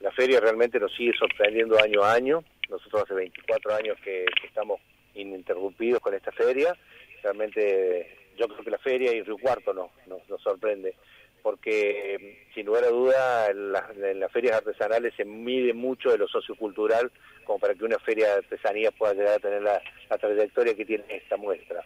La feria realmente nos sigue sorprendiendo año a año. Nosotros hace 24 años que, estamos ininterrumpidos con esta feria. Realmente yo creo que la feria y Río Cuarto nos, sorprende porque sin lugar a duda en, las ferias artesanales se mide mucho de lo sociocultural como para que una feria de artesanía pueda llegar a tener la, la trayectoria que tiene esta muestra.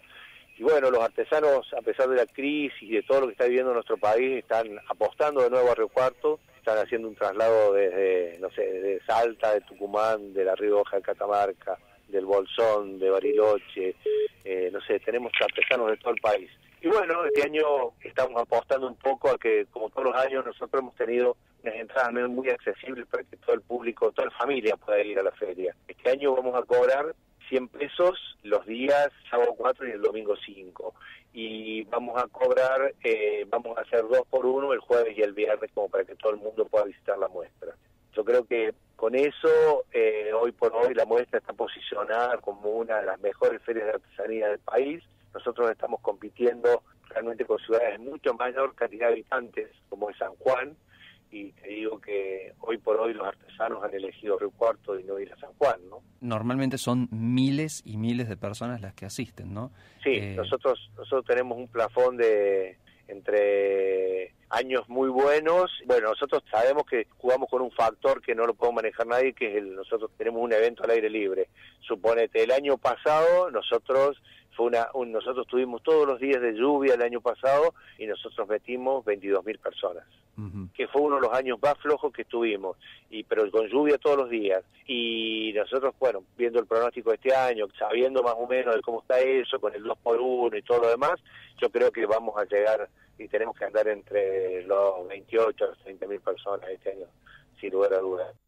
Y bueno, los artesanos, a pesar de la crisis y de todo lo que está viviendo nuestro país, están apostando de nuevo a Río Cuarto, están haciendo un traslado desde, no sé, de Salta, de Tucumán, de La Rioja, de Catamarca, del Bolsón, de Bariloche, eh, no sé, tenemos artesanos de todo el país. Y bueno, este año estamos apostando un poco a que, como todos los años, nosotros hemos tenido unas entradas muy accesibles para que todo el público, toda la familia pueda ir a la feria. Este año vamos a cobrar 100 pesos los días sábado 4 y el domingo 5. Y vamos a cobrar, eh, vamos a hacer dos por uno el jueves y el viernes como para que todo el mundo pueda visitar la muestra. Yo creo que con eso, eh, hoy por hoy, la muestra está posicionada como una de las mejores ferias de artesanía del país. Nosotros estamos compitiendo realmente con ciudades de mucho mayor cantidad de habitantes, como es San Juan, y te digo que hoy por hoy los artesanos han elegido Río Cuarto y no ir a San Juan, ¿no? Normalmente son miles y miles de personas las que asisten, ¿no? Sí, eh, nosotros nosotros tenemos un plafón de entre años muy buenos. Bueno, nosotros sabemos que jugamos con un factor que no lo puede manejar nadie, que es el nosotros tenemos un evento al aire libre. Suponete, el año pasado nosotros fue una, nosotros tuvimos todos los días de lluvia el año pasado y nosotros metimos 22 mil personas, que fue uno de los años más flojos que tuvimos, y pero con lluvia todos los días. Y nosotros, bueno, viendo el pronóstico de este año, sabiendo más o menos de cómo está eso, con el 2 por 1 y todo lo demás, yo creo que vamos a llegar y tenemos que andar entre los 28 y los 30 mil personas este año, sin lugar a dudas.